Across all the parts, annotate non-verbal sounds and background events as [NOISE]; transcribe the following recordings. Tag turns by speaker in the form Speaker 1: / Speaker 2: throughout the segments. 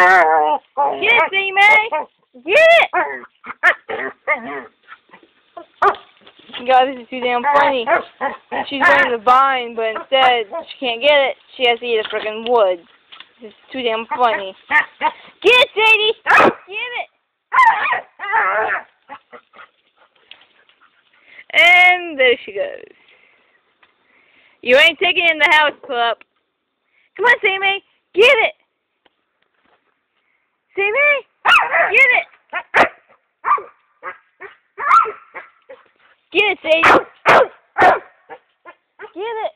Speaker 1: Get it, see? Get it! God, this is too damn funny. She's going to vine, but instead she can't get it. She has to eat a freaking wood. This is too damn funny. Get it, Sadie! Get it! And there she goes. You ain't taking in the house, pup. Come on, Sammy. Get it. Sammy, get it. Get it, Sadie. Get it.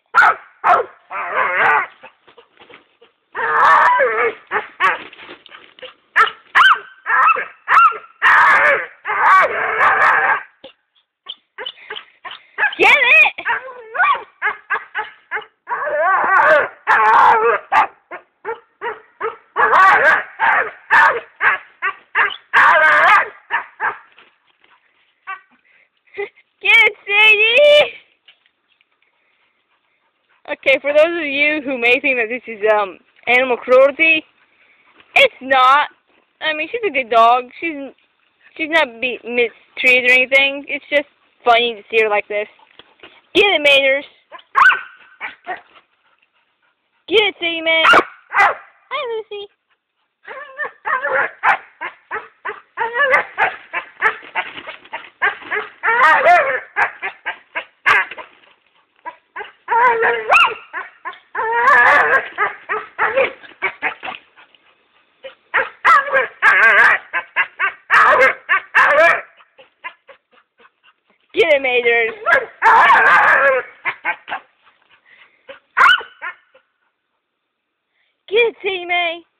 Speaker 1: Okay, for those of you who may think that this is um animal cruelty, it's not. I mean, she's a good dog. She's she's not be mistreated or anything. It's just funny to see her like this. Get it, Maters. Get it, man. Hi, Lucy. [LAUGHS] Get him, Majors. Get it, teammate.